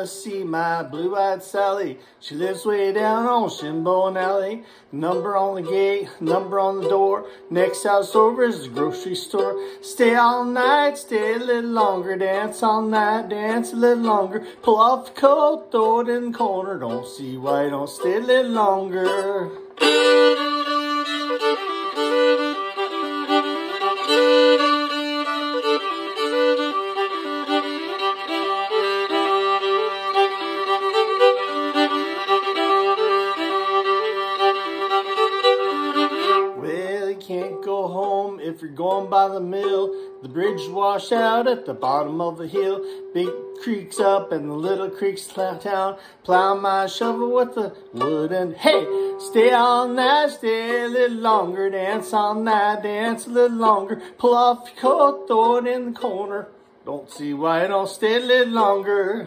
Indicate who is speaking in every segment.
Speaker 1: eyed, blue eyed Sally. She lives way down on Shinbone Alley. Number on the gate, number on the door. Next house over is the grocery store. Stay all night, stay a little longer. Dance all night, dance a little longer. Pull off the coat, throw it in the corner. Don't see why don't stay a little longer. If you're going by the mill. The bridge wash out at the bottom of the hill. Big creeks up and the little creeks down. Plow my shovel with the wood and hey, stay all night, stay a little longer. Dance all night, dance a little longer. Pull off your coat, throw it in the corner. Don't see why it don't stay a little longer.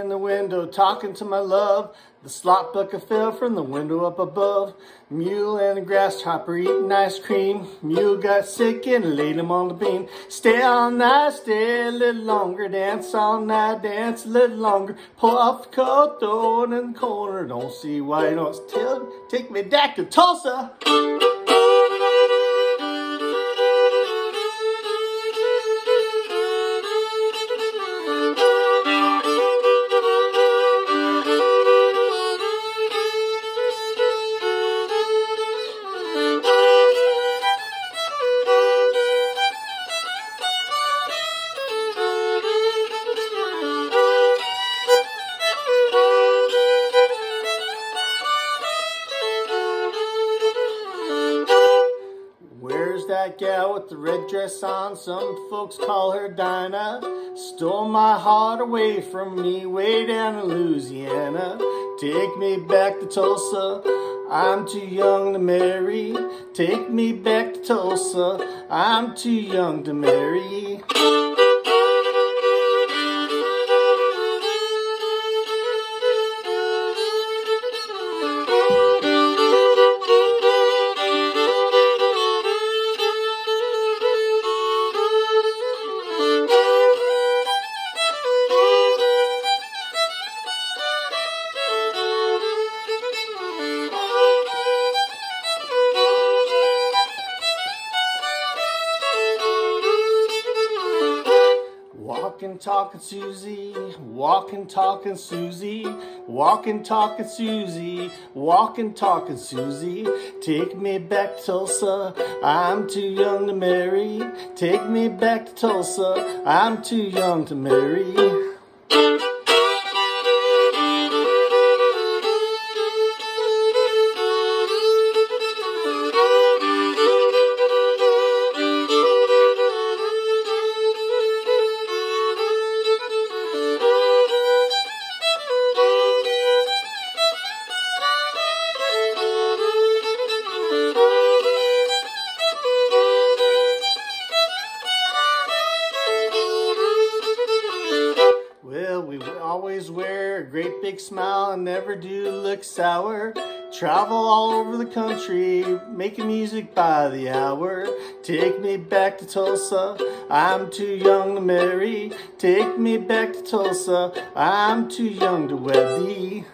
Speaker 1: In the window talking to my love. The slot bucket fell from the window up above. Mule and a grasshopper eating ice cream. Mule got sick and laid him on the beam. Stay all night, stay a little longer. Dance all night, dance a little longer. Pull off the coat, throw it in the corner. Don't see why you don't take me back to Tulsa. Gal with the red dress on? Some folks call her Dinah. Stole my heart away from me way down in Louisiana. Take me back to Tulsa. I'm too young to marry. Take me back to Tulsa. I'm too young to marry. Walking, talking Susie, walking, talking Susie, walking, talking Susie, walking, talking Susie. Take me back to Tulsa, I'm too young to marry. Take me back to Tulsa, I'm too young to marry. Well, we always wear a great big smile and never do look sour. Travel all over the country, making music by the hour. Take me back to Tulsa, I'm too young to marry. Take me back to Tulsa, I'm too young to wed thee.